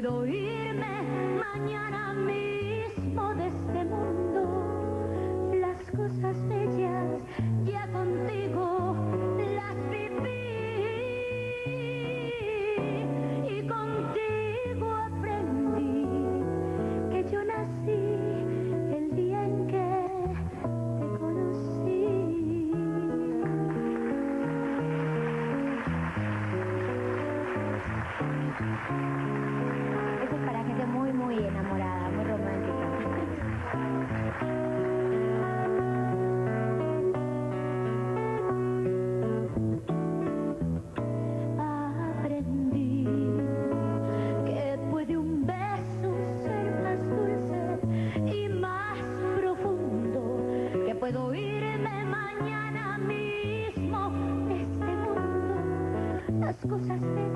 đổi muy enamorada, muy romántica. Aprendí que puede un beso ser más dulce y más profundo, que puedo irme mañana mismo este mundo. Las cosas de